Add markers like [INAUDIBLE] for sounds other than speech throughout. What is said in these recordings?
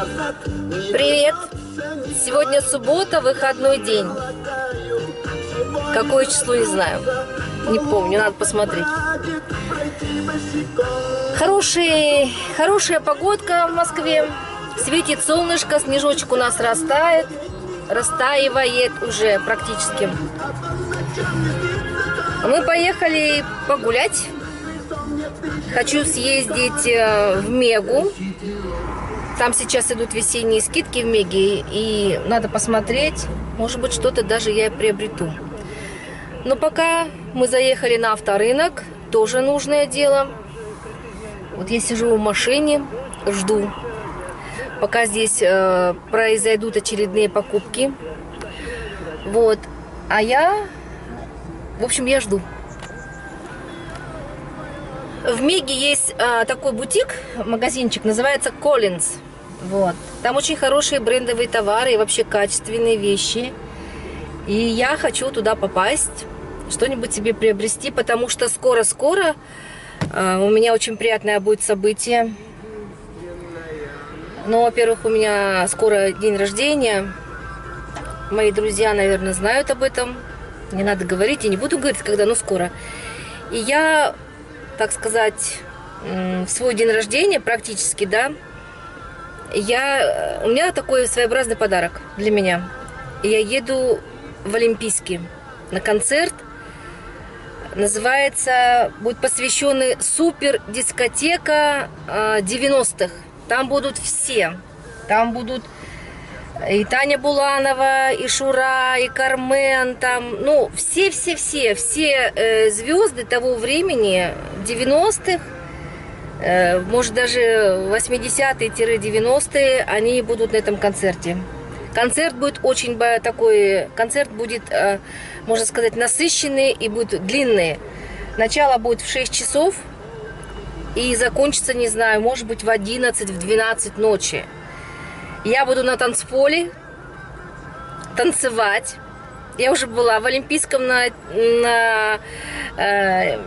Привет! Сегодня суббота, выходной день. Какое число, не знаю. Не помню, надо посмотреть. Хороший, хорошая погодка в Москве. Светит солнышко, снежочек у нас растает. Растаивает уже практически. Мы поехали погулять. Хочу съездить э, в Мегу. Там сейчас идут весенние скидки в Меге. И надо посмотреть. Может быть, что-то даже я приобрету. Но пока мы заехали на авторынок. Тоже нужное дело. Вот я сижу в машине, жду, пока здесь э, произойдут очередные покупки. Вот. А я, в общем, я жду. В Миге есть э, такой бутик, магазинчик, называется Collins. Вот. Там очень хорошие брендовые товары и вообще качественные вещи. И я хочу туда попасть, что-нибудь себе приобрести, потому что скоро-скоро э, у меня очень приятное будет событие. Ну, во-первых, у меня скоро день рождения. Мои друзья, наверное, знают об этом. Не надо говорить, я не буду говорить, когда, но скоро. И я так сказать, в свой день рождения практически, да, я, у меня такой своеобразный подарок для меня. Я еду в Олимпийский на концерт. Называется, будет посвященный супер дискотека 90-х. Там будут все. Там будут и Таня Буланова, и Шура, и Кармен, там, ну, все-все-все, все э, звезды того времени, 90-х, э, может даже 80-е-90-е, они будут на этом концерте. Концерт будет очень такой, концерт будет, э, можно сказать, насыщенный и будет длинный. Начало будет в 6 часов и закончится, не знаю, может быть в 11, в 12 ночи. Я буду на танцполе танцевать. Я уже была в Олимпийском на, на э,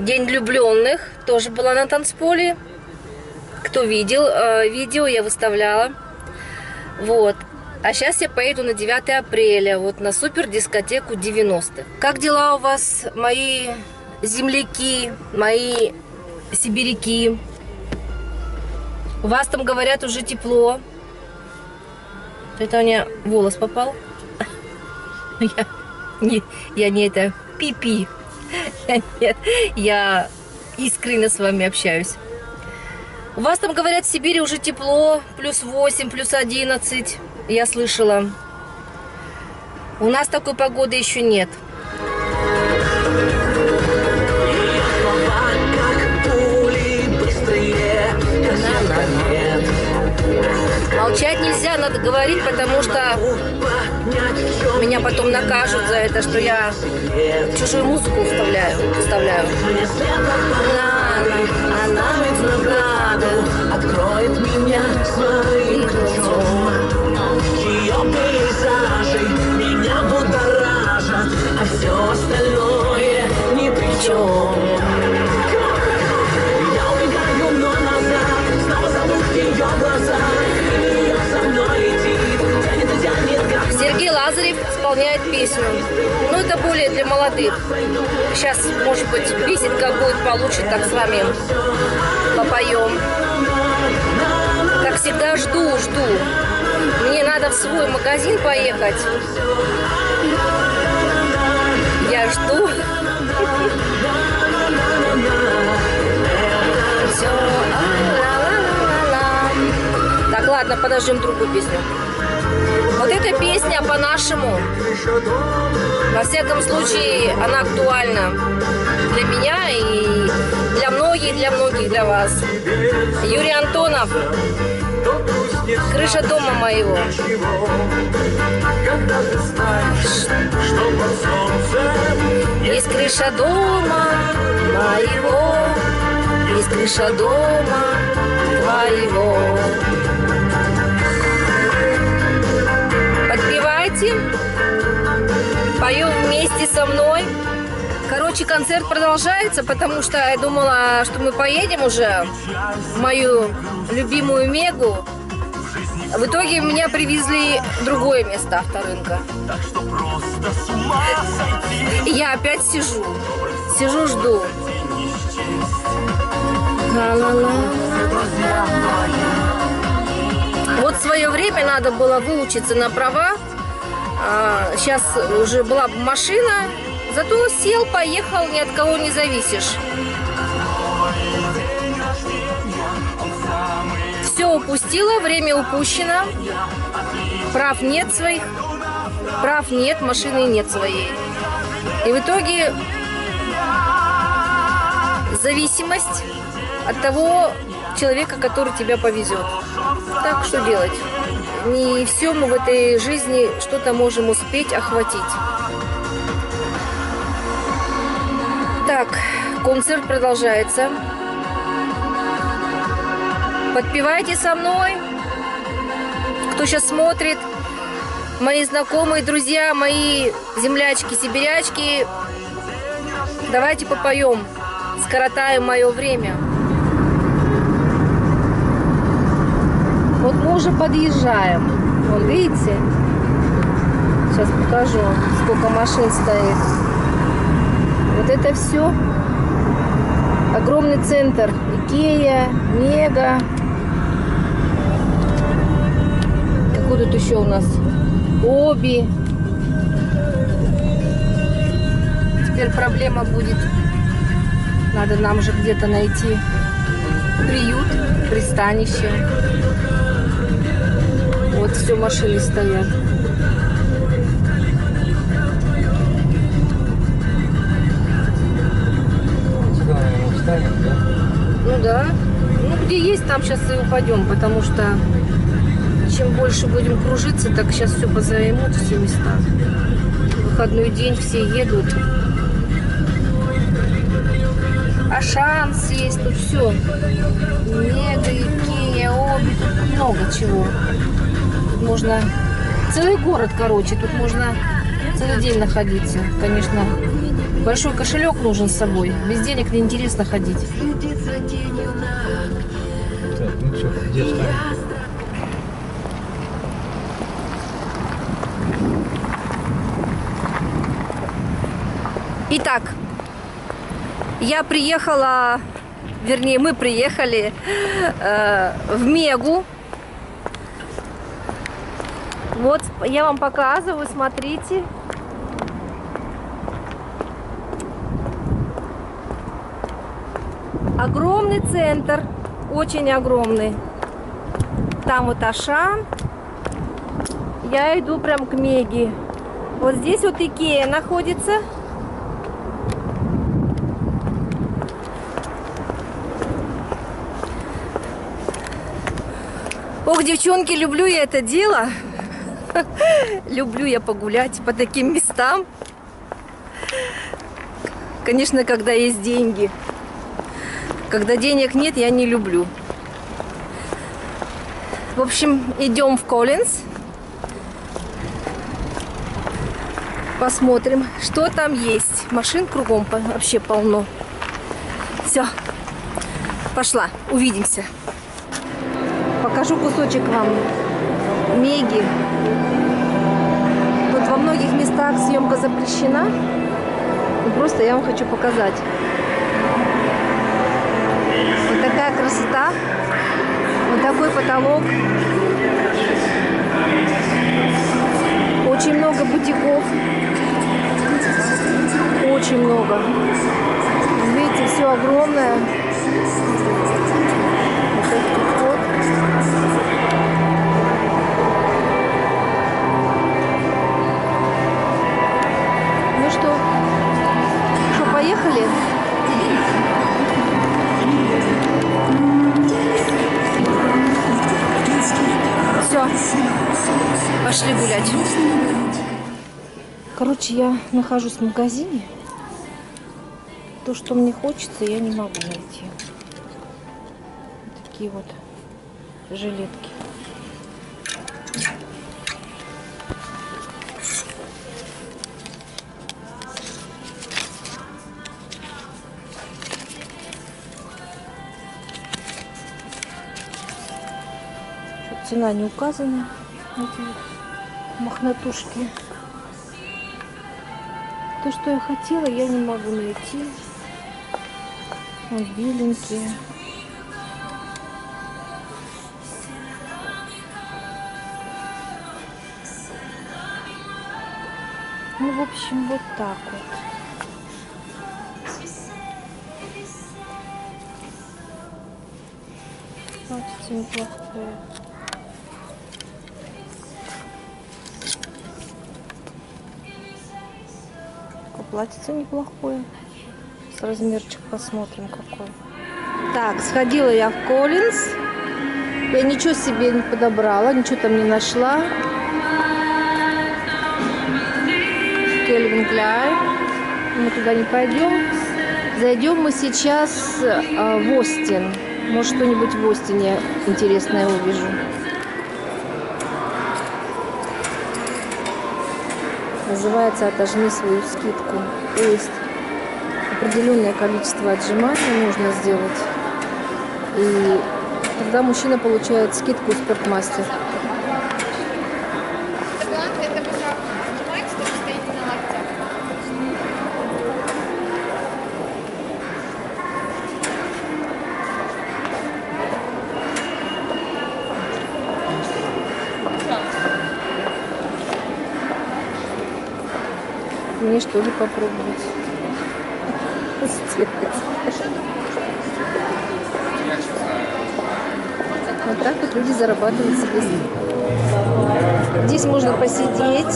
День влюбленных. Тоже была на танцполе. Кто видел, э, видео я выставляла. Вот. А сейчас я поеду на 9 апреля, вот на супер дискотеку 90-х. Как дела у вас, мои земляки, мои сибиряки? У вас там, говорят, уже тепло. Это у меня волос попал. [LAUGHS] Я не, я не это пипи. -пи. [LAUGHS] Нет, я искренне с вами общаюсь. У вас там, говорят, в Сибири уже тепло, плюс 8, плюс 11, я слышала. У нас такой погоды еще нет. Молчать нельзя, надо говорить, потому что меня потом накажут за это, что я чужую музыку вставляю. вставляю. Она, она, она откроет меня своим лицом. Всегда, жду, жду. Мне надо в свой магазин поехать. Я жду. Так, ладно, подождем другую песню. Вот эта песня по-нашему. Во всяком случае, она актуальна для меня и для многих, для многих, для вас. Юрий Антонов. Крыша дома моего. Есть крыша дома моего, есть крыша дома твоего. Подпевайте, поем вместе со мной. Короче, концерт продолжается, потому что я думала, что мы поедем уже в мою любимую Мегу. В итоге меня привезли в другое место авторынка. И я опять сижу. Сижу, жду. Вот в свое время надо было выучиться на права. сейчас уже была машина. Зато сел, поехал, ни от кого не зависишь. Все упустила, время упущено. Прав нет своих. Прав нет, машины нет своей. И в итоге зависимость от того человека, который тебя повезет. Так что делать? Не все мы в этой жизни что-то можем успеть охватить. Так, концерт продолжается. Подпевайте со мной. Кто сейчас смотрит, мои знакомые, друзья, мои землячки, сибирячки, давайте попоем, скоротаем мое время. Вот мы уже подъезжаем. Вон, видите? Сейчас покажу, сколько машин стоит. Вот это все. Огромный центр. Икея, Мега. Какой тут еще у нас? Оби. Теперь проблема будет. Надо нам же где-то найти приют, пристанище. Вот все машины стоят. Встанем, да? Ну да. Ну где есть, там сейчас и упадем, потому что чем больше будем кружиться, так сейчас все позаймут все места. Выходной день все едут. А шанс есть, тут все. Мега, Икея, Оби, тут много чего. Тут можно... Целый город, короче, тут можно целый день находиться. Конечно, большой кошелек нужен с собой. Без денег неинтересно ходить. Так, ну что, где? Итак, я приехала, вернее, мы приехали э, в Мегу. Вот я вам показываю, смотрите. Огромный центр, очень огромный. Там вот Ашан. Я иду прям к Меге. Вот здесь вот Икея находится. Ох, девчонки, люблю я это дело. [LAUGHS] Люблю я погулять по таким местам. Конечно, когда есть деньги. Когда денег нет, я не люблю. В общем, идем в Коллинз. Посмотрим, что там есть. Машин кругом вообще полно. Все. Пошла. Увидимся. Покажу кусочек вам Меги. Тут во многих местах съемка запрещена. Просто я вам хочу показать. Вот такая красота. Вот такой потолок. Очень много бутиков. Очень много. Видите, все огромное. Вот этот вход. Гулять. Короче, я нахожусь в магазине. То, что мне хочется, я не могу найти. Такие вот жилетки. Цена не указана. Эти мохнатушки. То, что я хотела, я не могу найти. Вот беленькие. Ну, в общем, вот так вот. Платьице неплохое. Платьице неплохое. С размерчик посмотрим какой. Так, сходила я в Коллинз. Я ничего себе не подобрала, ничего там не нашла. Кельвин Кляйн. Мы туда не пойдем. Зайдем мы сейчас э, в Остин. Может, что-нибудь в Остине интересное увижу. Называется «Отожми свою скидку». То есть определенное количество отжиманий нужно сделать. И тогда мужчина получает скидку спортмастер. Мне что ли попробовать? Сделать. Вот так вот люди зарабатывают себе. Здесь можно посидеть.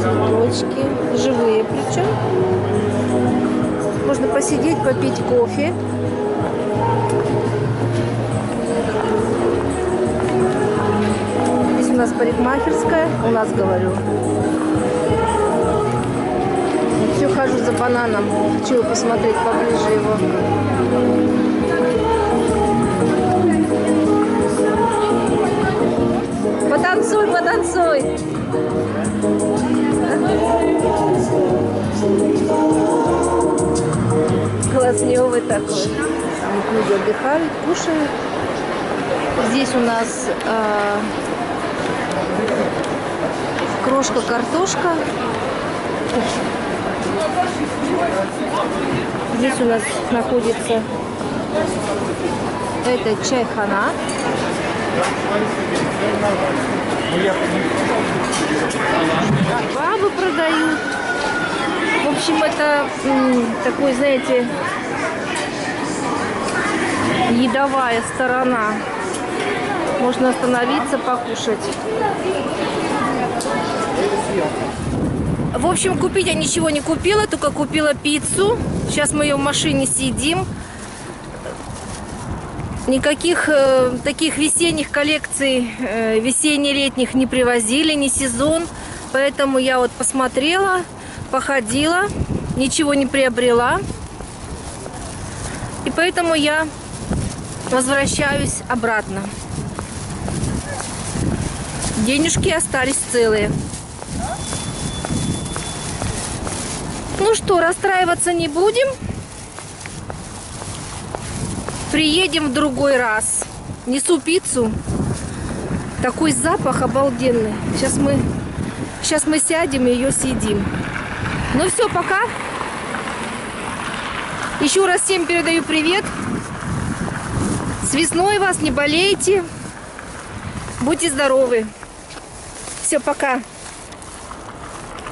Цветочки. Живые причем. Можно посидеть, попить кофе. Здесь у нас парикмахерская. У нас, говорю. За бананом. Хочу посмотреть поближе его. Потанцуй, потанцуй. Классневый такой. Люди отдыхают, кушают. Здесь у нас а, крошка картошка. Здесь у нас находится это чайхана. Бабы продают. В общем, это такой, знаете, едовая сторона. Можно остановиться, покушать. В общем, купить я ничего не купила, только купила пиццу. Сейчас мы ее в машине съедим. Никаких э, таких весенних коллекций, э, весенне-летних не привозили, не сезон. Поэтому я вот посмотрела, походила, ничего не приобрела. И поэтому я возвращаюсь обратно. Денежки остались целые. Ну что, расстраиваться не будем. Приедем в другой раз. Несу пиццу. Такой запах обалденный. Сейчас мы, сейчас мы сядем и ее съедим. Ну все, пока. Еще раз всем передаю привет. С весной вас, не болейте. Будьте здоровы. Все, пока.